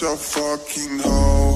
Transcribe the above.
such a fucking hoe.